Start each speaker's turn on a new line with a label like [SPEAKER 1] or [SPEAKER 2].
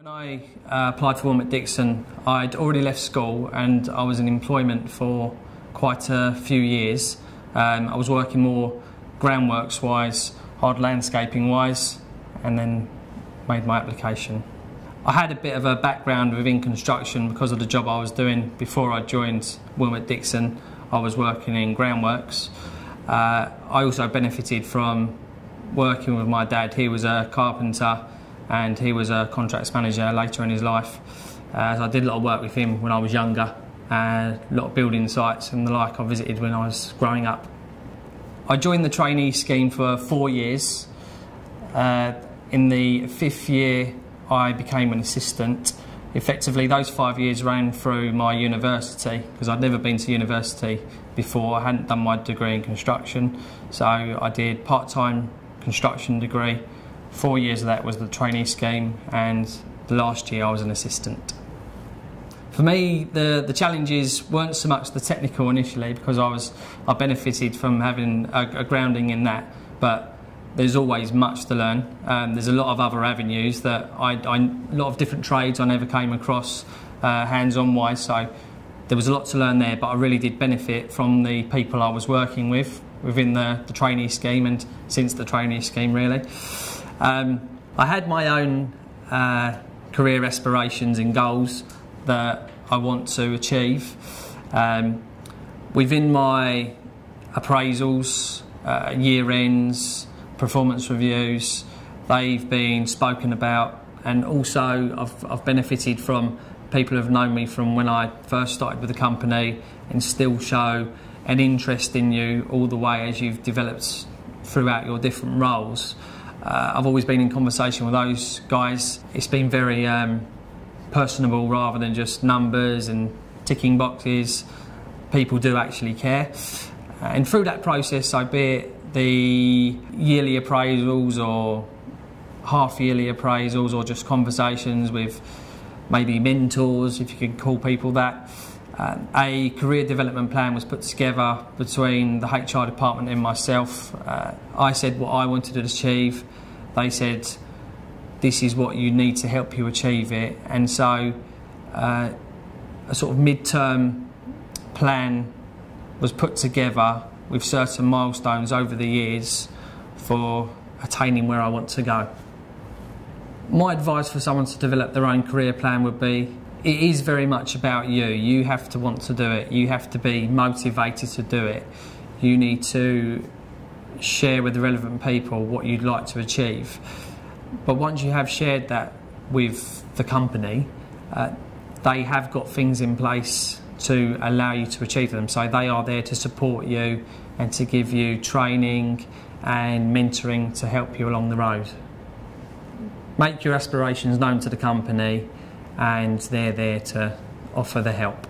[SPEAKER 1] When I uh, applied for Willmott Dixon, I'd already left school and I was in employment for quite a few years. Um, I was working more groundworks wise, hard landscaping wise, and then made my application. I had a bit of a background within construction because of the job I was doing before I joined Willmott Dixon. I was working in groundworks. Uh, I also benefited from working with my dad. He was a carpenter and he was a contracts manager later in his life. Uh, so I did a lot of work with him when I was younger, and a lot of building sites and the like I visited when I was growing up. I joined the trainee scheme for four years. Uh, in the fifth year, I became an assistant. Effectively, those five years ran through my university because I'd never been to university before. I hadn't done my degree in construction, so I did part-time construction degree Four years of that was the trainee scheme, and the last year I was an assistant. For me, the, the challenges weren't so much the technical initially because I was I benefited from having a, a grounding in that, but there's always much to learn. Um, there's a lot of other avenues that I, I a lot of different trades I never came across uh, hands-on wise. So there was a lot to learn there, but I really did benefit from the people I was working with within the, the trainee scheme and since the trainee scheme really. Um, I had my own uh, career aspirations and goals that I want to achieve. Um, within my appraisals, uh, year ends, performance reviews, they've been spoken about, and also I've, I've benefited from people who have known me from when I first started with the company and still show an interest in you all the way as you've developed throughout your different roles. Uh, I've always been in conversation with those guys. It's been very um, personable rather than just numbers and ticking boxes. People do actually care. Uh, and through that process, I be it the yearly appraisals or half yearly appraisals or just conversations with maybe mentors, if you can call people that. Uh, a career development plan was put together between the HR department and myself. Uh, I said what I wanted to achieve. They said this is what you need to help you achieve it. And so uh, a sort of mid-term plan was put together with certain milestones over the years for attaining where I want to go. My advice for someone to develop their own career plan would be it is very much about you. You have to want to do it. You have to be motivated to do it. You need to share with the relevant people what you'd like to achieve. But once you have shared that with the company, uh, they have got things in place to allow you to achieve them. So they are there to support you and to give you training and mentoring to help you along the road. Make your aspirations known to the company and they're there to offer the help.